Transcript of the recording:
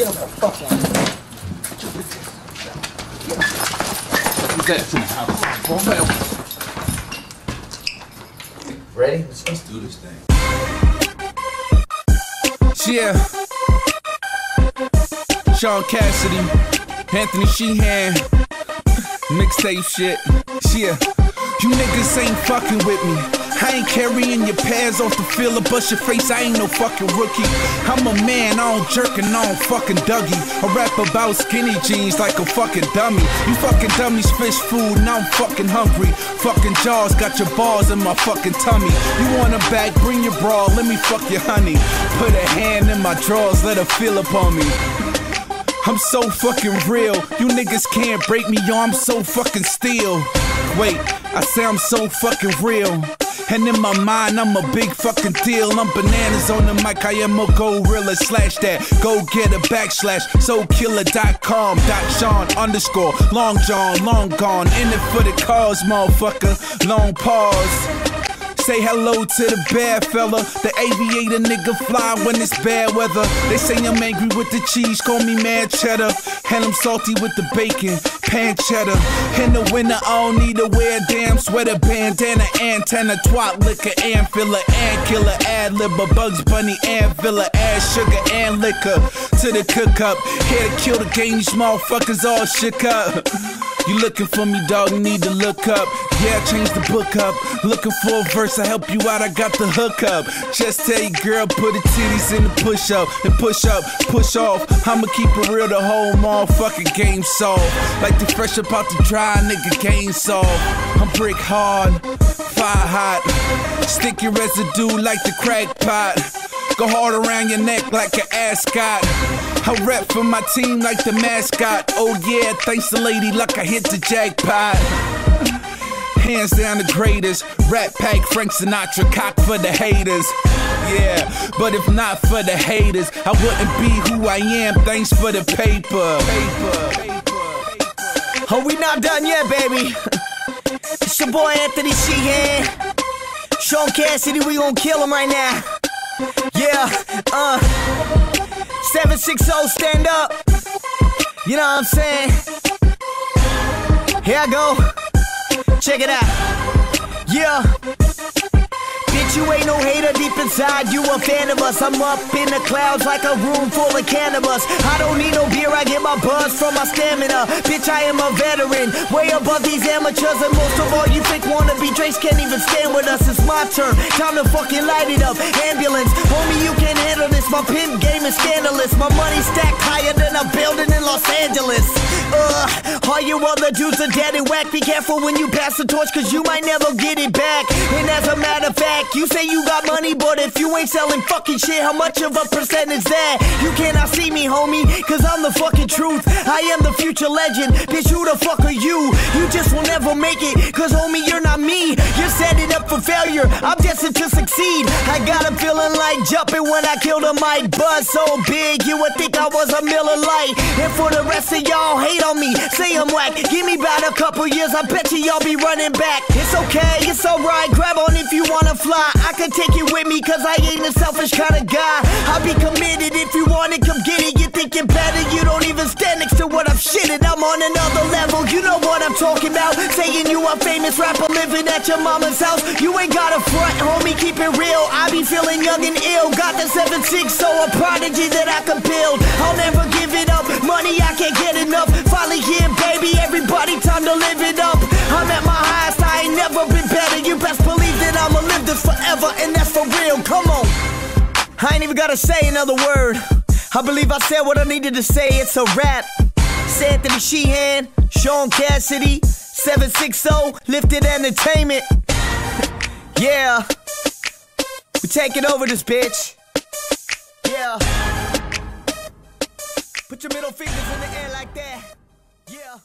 Get the fuck out. Who's that in the house? Ready? Let's do this thing. Yeah. Sean Cassidy, Anthony Sheehan, mixtape shit. Yeah. You niggas ain't fucking with me. I ain't carrying your pads off the field or bust your face, I ain't no fucking rookie. I'm a man, I don't jerk and I don't fucking Dougie. I rap about skinny jeans like a fucking dummy. You fucking dummies fish food and I'm fucking hungry. Fucking jaws got your balls in my fucking tummy. You want a bag, bring your bra, let me fuck your honey. Put a hand in my drawers, let her feel upon me. I'm so fucking real. You niggas can't break me, yo. I'm so fucking steel. Wait, I say I'm so fucking real. And in my mind, I'm a big fucking deal. I'm bananas on the mic. I am a gorilla slash that. Go get a backslash. SoulKiller.com. Dot Sean underscore. Long John, long gone. In it for the cause, motherfucker. Long pause. Say hello to the bad fella. The aviator nigga fly when it's bad weather. They say I'm angry with the cheese, call me mad cheddar. And I'm salty with the bacon, pan cheddar. In the winter, I don't need to wear a damn sweater, bandana, antenna, twat, liquor, and filler, and killer, ad libber, Bugs Bunny, and villa, ass sugar, and liquor. To the cook up, here to kill the game, these motherfuckers all shook up. You looking for me, dog? Need to look up. Yeah, I changed the book up. Looking for a verse, I help you out. I got the hook up. Just tell your girl, put the titties in the push up and push up, push off. I'ma keep it real, the whole motherfucking game solved. Like the fresh up out the dry, nigga, game solved. I'm brick hard, fire hot, sticky residue like the crack pot. Go hard around your neck like an ascot. I rep for my team like the mascot. Oh yeah, thanks to Lady Luck, I hit the jackpot. Hands down the greatest. Rat Pack, Frank Sinatra, cock for the haters. Yeah, but if not for the haters, I wouldn't be who I am. Thanks for the paper. Oh, we not done yet, baby. It's your boy Anthony Sheehan. Sean Cassidy, we gon' kill him right now. Yeah, uh, 760 stand up. You know what I'm saying? Here I go. Check it out. Yeah. Bitch, you ain't no hater deep inside, you a fan of us. I'm up in the clouds like a room full of cannabis. I don't need no beer, I get my buzz from my stamina. Bitch, I am a veteran, way above these amateurs. And most of all, you fake wannabe Drakes can't even stand with us. It's my turn, time to fucking light it up. Ambulance, homie, you can't handle this. My pimp game is scandalous. My money stacked higher than a building in Los Angeles. Ugh, all you other dudes are dead and whack. Be careful when you pass the torch, cause you might never get it back. You say you got money, but if you ain't selling fucking shit, how much of a percent is that? You cannot see me, homie, cause I'm the fucking truth. I am the future legend. Bitch, who the fuck are you? You just will never make it, cause homie, you're not me. You're setting up for failure. I'm destined to succeed. I got a feeling like jumping when I killed a mic. Buzz so big, you would think I was a Miller Lite. And for the rest of y'all, hate on me, say I'm whack. Give me about a couple years, I bet you y'all be running back. It's okay, it's alright. Grab on if you wanna fly. I can take it with me, cause I ain't a selfish kind of guy. I'll be committed if you want it, come get it. You're better, you don't even stand next to what I've shitted. I'm on another level, you know what I'm talking about. Saying you a famous rapper living at your mama's house. You ain't got a front, homie, keep it real. I be feeling young and ill. Got the 7-6, so a prodigy that I can build. I'll never give it up, money I forever, and that's for real. Come on. I ain't even gotta say another word. I believe I said what I needed to say. It's a rap. Anthony Sheehan, Sean Cassidy, 760, Lyfted Entertainment. yeah. We taking over this bitch. Yeah. Put your middle fingers in the air like that. Yeah.